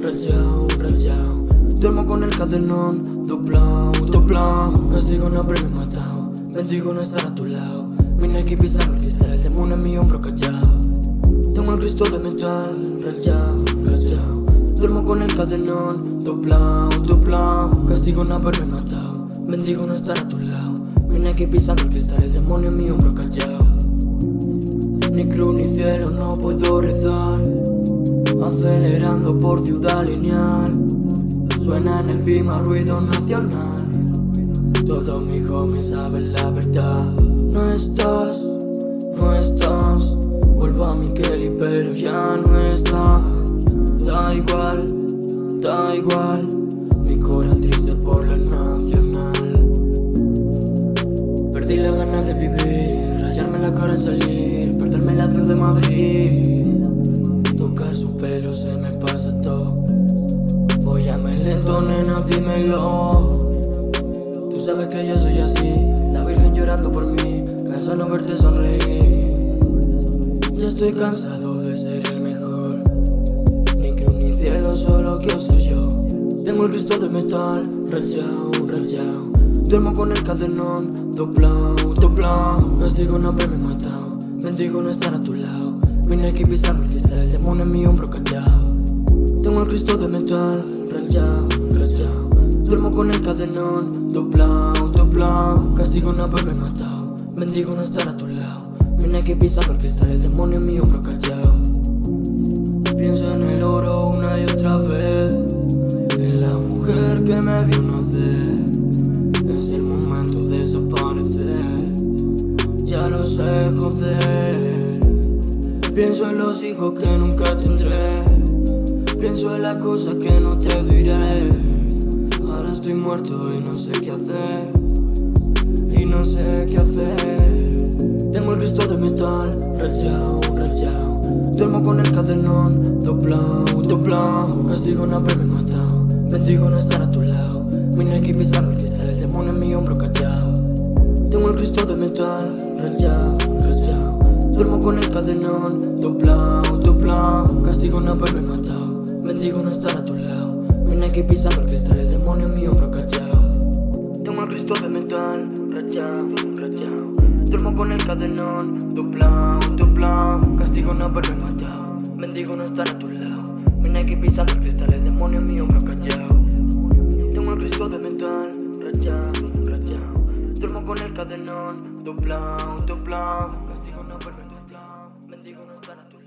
rayado, rayado. Duermo con el cadenón, doblado, doblado. Castigo no haberme matado, bendigo no estar a tu lado. Mi Nike pisando el cristal, el demonio en mi hombro callado. Tengo el Cristo de metal, rayado, rayado. Duermo con el cadenón, doblado, doblado. Castigo no haberme matado, bendigo no estar a tu lado. Mi Nike pisando el cristal, el demonio en mi hombro callado. Ni cruz ni cielo no puedo rezar Acelerando por ciudad lineal. Suena en el Bima ruido nacional. Todos mis homies saben la verdad. No estás, no estás. Vuelvo a mi Kelly pero ya no está Da igual, da igual. Mi cora triste por la nacional. Perdí la ganas de vivir Rayarme la cara al salir Perderme la ciudad de Madrid Nena, dímelo. Tú sabes que yo soy así. La virgen llorando por mí Canso no verte sonreír. Ya estoy cansado de ser el mejor. Ni cruz ni cielo, solo que soy yo. Tengo el Cristo de metal Rayado, rayado Duermo con el cadenón Doblado, doblado Castigo no haberme matado. Bendigo no estar a tu lado. Mi Nike pisando el cristal El demonio en mi hombro callado Tengo el Cristo de metal rayado Duermo con el cadenón Doblado, doblado Castigo no haberme matado Bendigo no estar a tu lado. Mi Nike pisando el cristal El demonio en mi hombro callado Pienso en el oro una y otra vez. En la mujer que me vio nacer. Es el momento de desaparecer. Ya lo sé, joder. Pienso en los hijos que nunca tendré. Pienso en las cosas que no te diré estoy muerto y no sé qué hacer Y no sé qué hacer. Tengo el Cristo de metal Rayado, rayado Duermo con el cadenón Doblado, doblado Castigo no haberme matado Bendigo no estar a tu lado. Mi Nike pisando el cristal El demonio en mi hombro callado Tengo el Cristo de metal Rayado, rayado Duermo con el cadenón Doblado, doblado Castigo no haberme matado Bendigo no estar a tu lado. Mi Nike pisando en mi hombro callado Tengo el Cristo de metal Rayado, rayado. Duermo con el cadenón Doblado, doblado Castigo no haberme matado. Bendigo no estar a tu lado. Mi Nike pisando el cristal El demonio en mi hombro callado tengo el Cristo de metal, rayado, rayado. Duermo con el cadenón, doblado, doblado Castigo no haberme matado, bendigo no